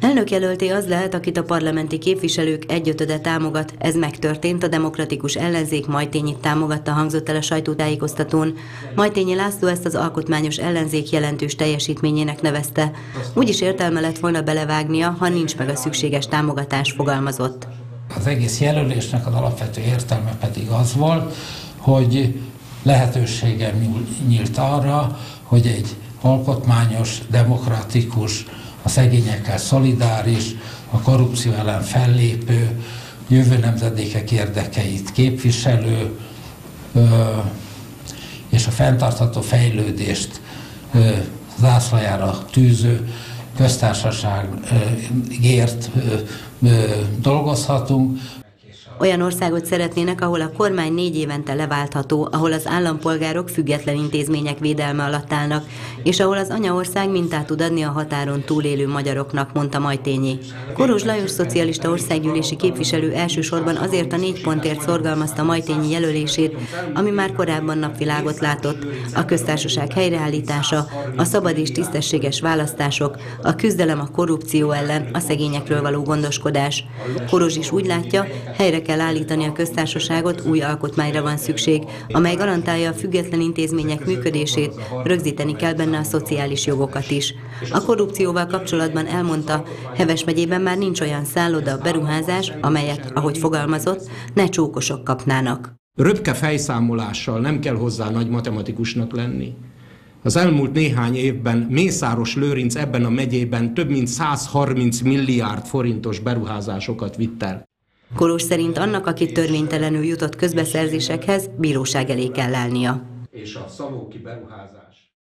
Elnök jelölté az lehet, akit a parlamenti képviselők egyötöde támogat. Ez megtörtént, a demokratikus ellenzék Majtényit támogatta, hangzott el a sajtótájékoztatón. Majtényi László ezt az alkotmányos ellenzék jelentős teljesítményének nevezte. Úgy is értelme lett volna belevágnia, ha nincs meg a szükséges támogatás, fogalmazott. Az egész jelölésnek az alapvető értelme pedig az volt, hogy lehetőségem nyílt arra, hogy egy alkotmányos, demokratikus, a szegényekkel szolidáris, a korrupció ellen fellépő, jövő nemzedékek érdekeit képviselő, és a fenntartható fejlődést zászlajára tűző köztársaságért dolgozhatunk, olyan országot szeretnének, ahol a kormány négy évente leváltható, ahol az állampolgárok független intézmények védelme alatt állnak, és ahol az anyaország mintát tud adni a határon túlélő magyaroknak, mondta Majtényi. Koros Lajos szocialista országgyűlési képviselő elsősorban azért a négy pontért szorgalmazta Majtényi jelölését, ami már korábban napvilágot látott. A köztársaság helyreállítása, a szabad és tisztességes választások, a küzdelem a korrupció ellen, a szegényekről való gondoskodás. Koros is úgy látja, helyre kell állítani a köztársaságot, új alkotmányra van szükség, amely garantálja a független intézmények működését, rögzíteni kell benne a szociális jogokat is. A korrupcióval kapcsolatban elmondta, Heves megyében már nincs olyan szálloda, beruházás, amelyet, ahogy fogalmazott, ne csókosok kapnának. Röpke fejszámolással nem kell hozzá nagy matematikusnak lenni. Az elmúlt néhány évben Mészáros Lőrinc ebben a megyében több mint 130 milliárd forintos beruházásokat vitt el. Kolos szerint annak, aki törvénytelenül jutott közbeszerzésekhez, bíróság elé kell állnia. És a